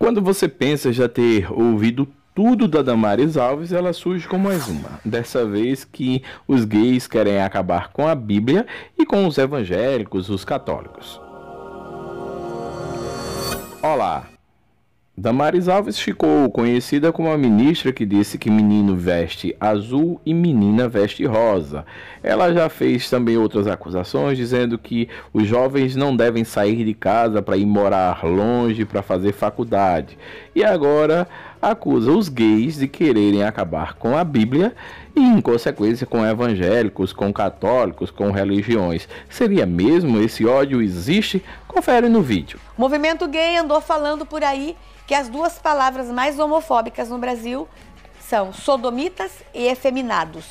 Quando você pensa já ter ouvido tudo da Damares Alves, ela surge com mais uma. Dessa vez que os gays querem acabar com a Bíblia e com os evangélicos, os católicos. Olá, Damares Alves ficou conhecida como a ministra que disse que menino veste azul e menina veste rosa. Ela já fez também outras acusações dizendo que os jovens não devem sair de casa para ir morar longe para fazer faculdade. E agora acusa os gays de quererem acabar com a Bíblia e, em consequência, com evangélicos, com católicos, com religiões. Seria mesmo esse ódio existe? Confere no vídeo. O movimento gay andou falando por aí que as duas palavras mais homofóbicas no Brasil são sodomitas e efeminados.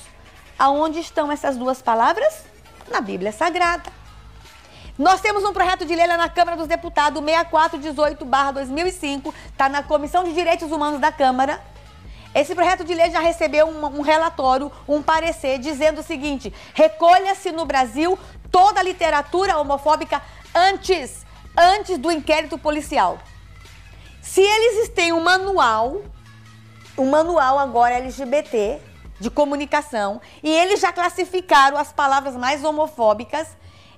Aonde estão essas duas palavras? Na Bíblia Sagrada. Nós temos um projeto de lei lá na Câmara dos Deputados, 6418-2005, está na Comissão de Direitos Humanos da Câmara. Esse projeto de lei já recebeu um, um relatório, um parecer, dizendo o seguinte: recolha-se no Brasil toda a literatura homofóbica antes, antes do inquérito policial. Se eles têm um manual, um manual agora LGBT de comunicação, e eles já classificaram as palavras mais homofóbicas,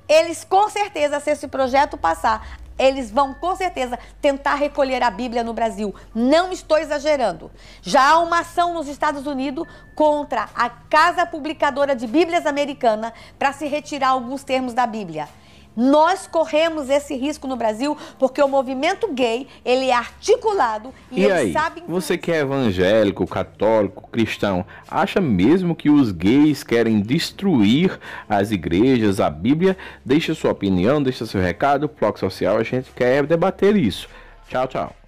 eles com certeza, se esse projeto passar, eles vão com certeza tentar recolher a Bíblia no Brasil. Não estou exagerando. Já há uma ação nos Estados Unidos contra a Casa Publicadora de Bíblias Americana para se retirar alguns termos da Bíblia. Nós corremos esse risco no Brasil porque o movimento gay, ele é articulado e, e ele aí, sabe... você que é evangélico, católico, cristão, acha mesmo que os gays querem destruir as igrejas, a Bíblia? Deixa sua opinião, deixa seu recado, Bloco Social, a gente quer debater isso. Tchau, tchau.